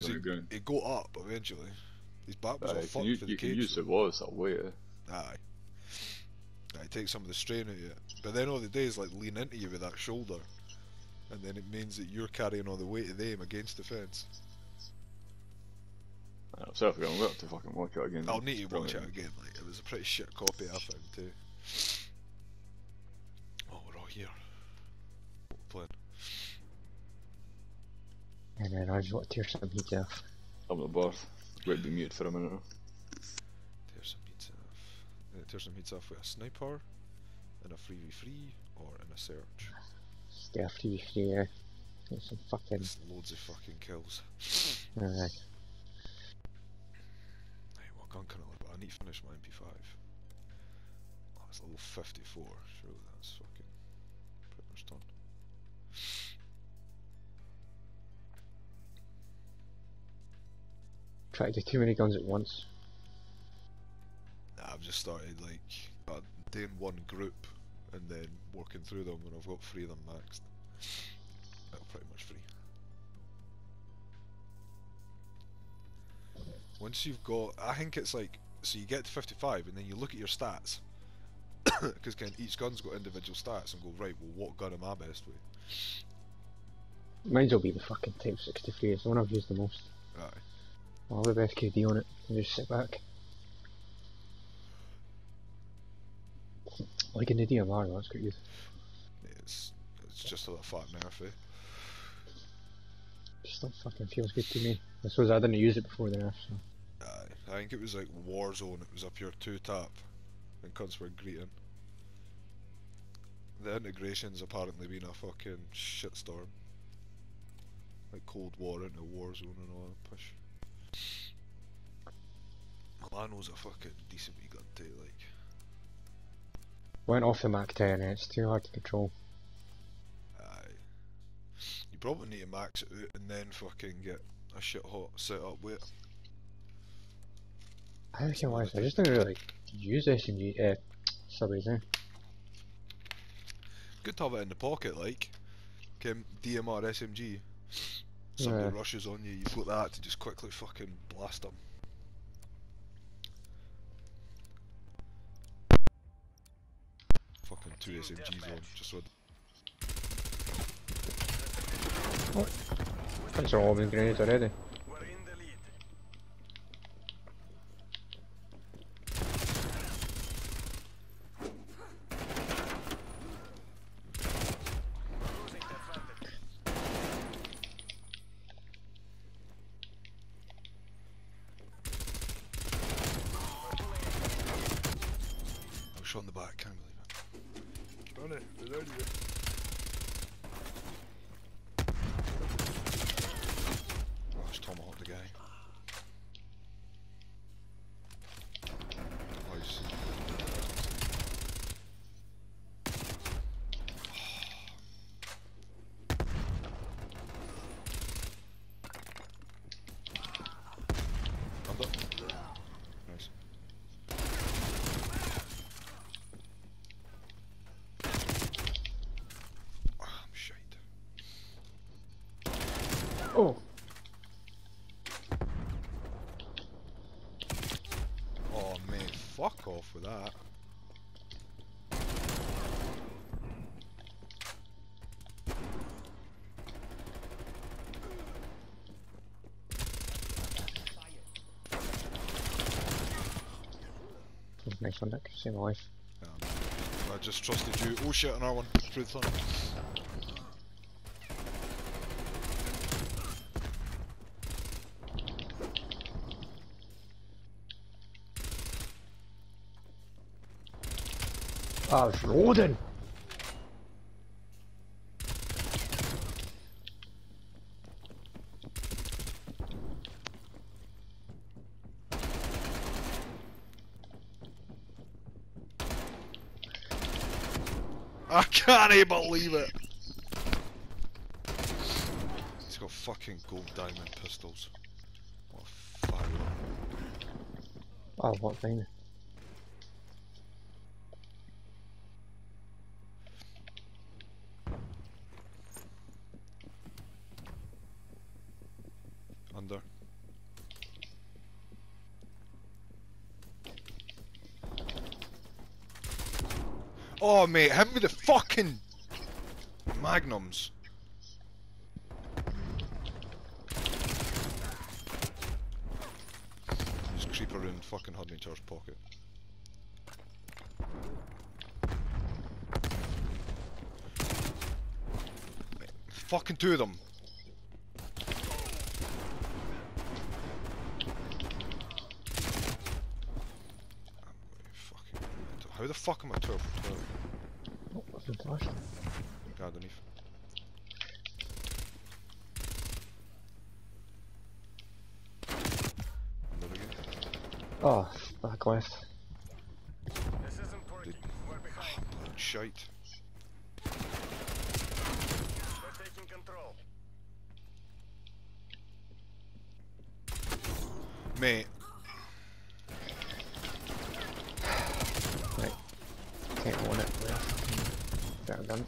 the he, ground. got up eventually. His back was Aye, all you fucked can, for the you can cage. use the walls way. eh? Aye. Aye, take some of the strain out of it. But then all they do is like lean into you with that shoulder. And then it means that you're carrying all the weight of them against the fence. I'm sorry I'm gonna have to fucking watch it again. I'll need to watch it again, like it was a pretty shit copy I found too. We playing? And then I just want to tear some heat off. I'm the birth. Wait to be muted for a minute. now. Tear some heats off. Uh, tear some heats off with a sniper, in a 3v3, or in a search. Stay after you free, yeah. Get some fucking. There's loads of fucking kills. Alright. Hey, what gun can I look? I need to finish my MP5. Oh, it's level 54. Surely that's Try to do too many guns at once. Nah, I've just started like uh, doing one group and then working through them when I've got three of them maxed. Well, pretty much free. Once you've got, I think it's like, so you get to 55 and then you look at your stats. Because each gun's got individual stats and go, right, well, what gun am I best with? Mine's will be the fucking Type 63, it's the one I've used the most. Aye. I'll have best on it and just sit back. Like in the DMR, that's quite good. It's, it's just a little fat nerf, eh? Still fucking feels good to me. I suppose I didn't use it before the nerf, so. I think it was like Warzone, it was up your two tap and cunts were greeting. The integration's apparently been a fucking shitstorm. Like Cold War into Warzone and all that push. Milano's a fucking decent wee gun too, like. Went off the Mac 10 it's too hard to control. Aye. You probably need to max it out and then fucking get a shit hot setup with it. I don't know why, I just don't really use SMG, uh, subways, eh? Good to have it in the pocket, like. Kim, DMR SMG. Somebody Yeah. rushes on you, you've got that to just quickly fucking blast them. Fucking two SMGs on, just so. That's all been grenades already. We're in the lead. Losing advantage. I was shot in the back, can't believe Run it. Oh, tomahawk the guy. Oh, he's... Under. Nice. Ah, I'm shite. Oh! Oh mate, fuck off with that. Nice one, Nick. Same life. Um, I just trusted you. Oh shit, another one. Through the tunnel. It's! I can't even believe it. He's got fucking gold diamond pistols. What a fire. Oh, what thing? Oh, mate, hit me the fucking magnums. Just creep around fucking other's pocket. Fucking two of them. How the fuck am I 12 for 12? Oh, I've been flashed. Guy underneath. Another. Oh, ah, back left. This isn't working. We're behind. Blood shite. We're taking control. Mate, Can't on it with a fucking better gun.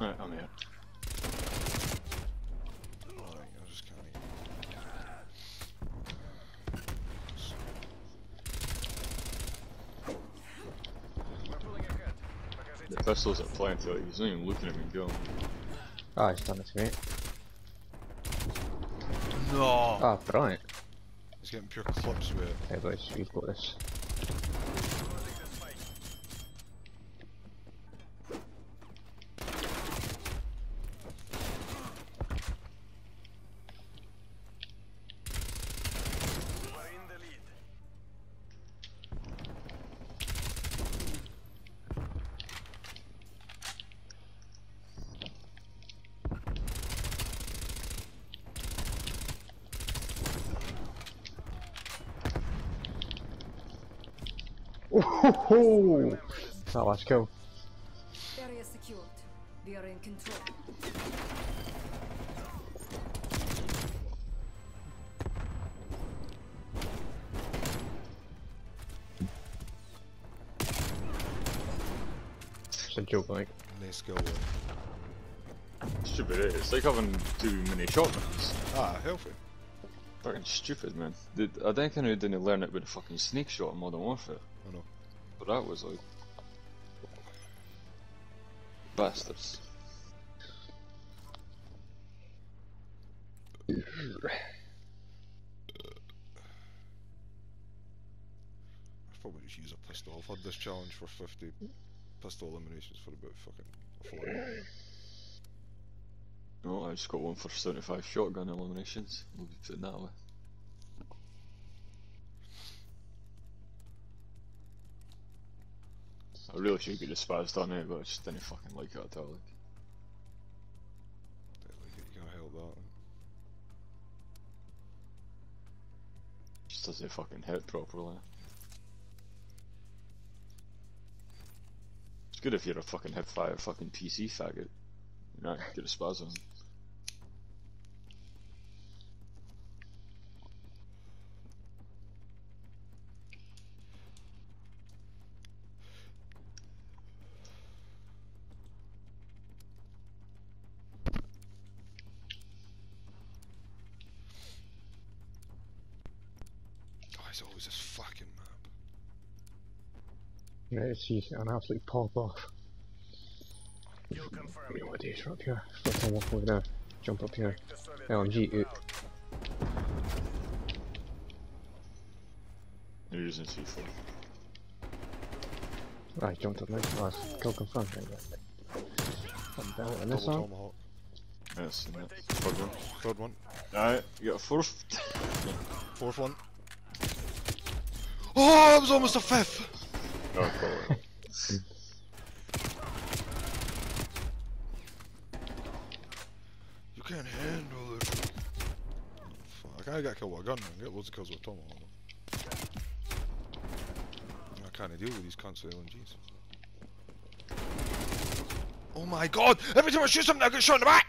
Right, I'm here. alright, I just can't even. We're pulling ahead. Because The it's pistols are plenty, like, he's not even looking at me go. Ah, he's done it to me. No! Ah, brilliant. He's getting pure clips with it. Hey boys, we've got this. Oh, that last kill. Area secured. We are in control. It's a joke, like. Nice skill. Stupid? It's like having too many shotguns. Ah, healthy. Fucking stupid, man. Dude, I don't think I didn't learn it with the fucking snake shot in Modern Warfare. I know. But that was like. Bastards. I probably just use a pistol. I've had this challenge for 50 pistol eliminations for about fucking a fortnight. No, I just got one for 75 shotgun eliminations. We'll be putting that away. I really should get spaz done it, but I just didn't fucking like it at all. Like. Don't like it, you can't help that. Just doesn't fucking hit properly. It's good if you're a fucking hip fire fucking PC faggot. You know, get a spaz on. It's always oh, this fucking map. Yeah, it's see an absolute pop off. Kill confirmed. Wait, what days are up here? Let's all walk over there. Jump up here. The Soviet LMG missile out. out. They're using C4. Right, jumped up next to us. Kill confirmed. Right, right. Something better than this Double one. tomahawk. Yes, and that. Third one. Third one. Alright, you got a fourth. Fourth one. Oh, that was almost a fifth! oh, probably. You can't handle it. Fuck, I got killed with a gun. I get loads of kills with a tomahawk. I can't deal with these cunts with LMGs. Oh my god! Every time I shoot something, I get shot in the back!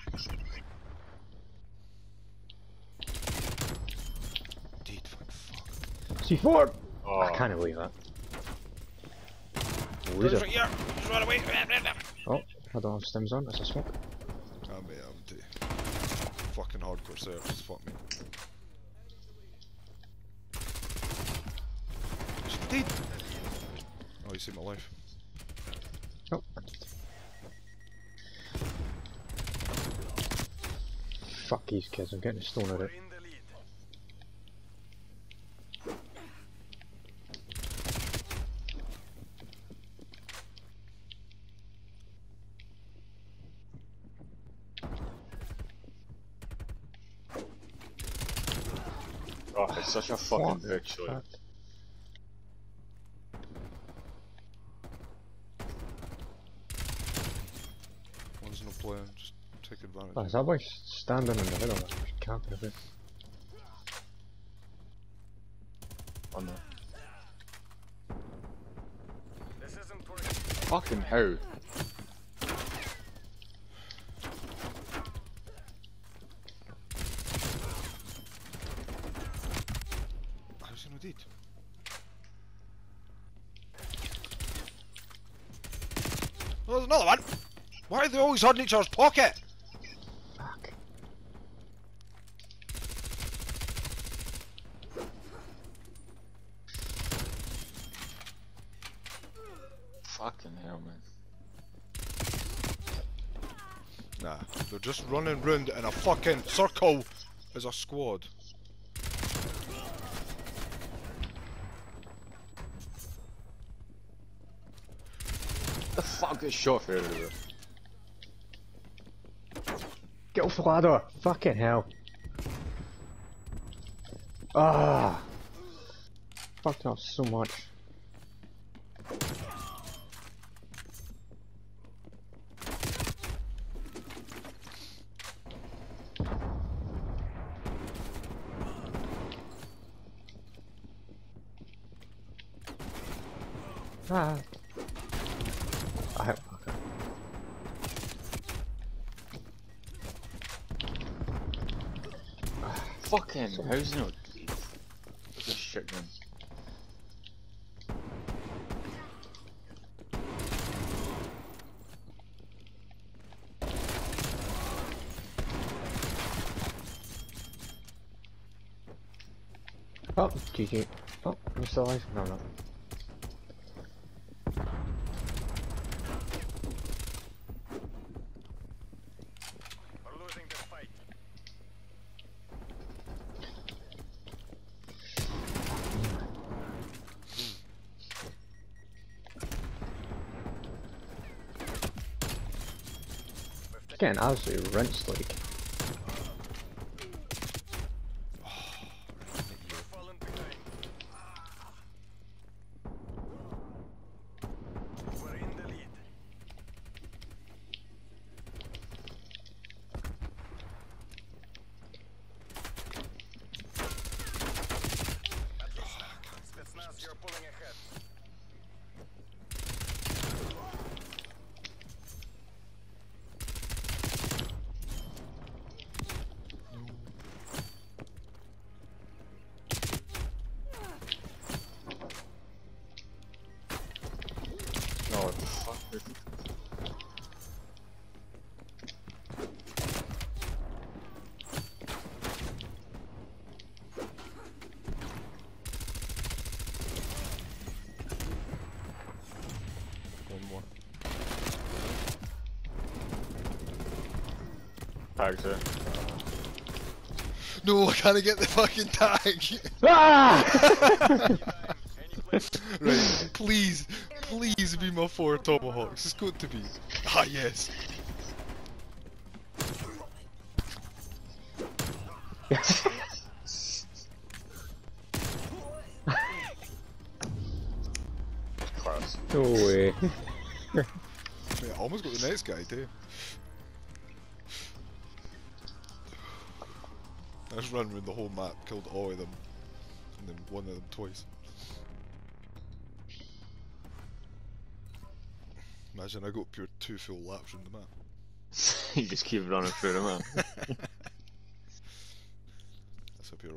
Indeed, thank fuck. C4! Oh. I can't believe that. Loser. Oh, I don't have stems on, that's a smoke. I may have. Fucking hardcore service, fuck me. Dead! Oh, you saved my life. Oh. Fuck these kids, I'm getting a stone at it. Such a fucking Fuck. dick shot. One's no player, just take advantage. Oh, is that boy standing in the middle? Just camping a bit. On the This isn't fucking how? How's he no dead? Oh, there's another one! Why are they always on each other's pocket? Fuck. Fucking hell, man. Nah, they're just running round in a fucking circle as a squad. Fuck is shot for everywhere? Get off the ladder! Fucking hell. Ah! Fucked up so much. Ah. Fucking not dead? What's shit gun? Oh, GG. Oh, I'm still alive? No, no. Getting absolutely rinsed, like. Tags there. No, I can't get the fucking tag! Ah! Right, please, please be my four tomahawks. It's good to be. Ah, yes. Class. no way. Mate, I almost got the next guy too. I just ran around the whole map, killed all of them, and then one of them twice. Imagine I got pure two full laps around the map. you just keep running through them, man. That's a pure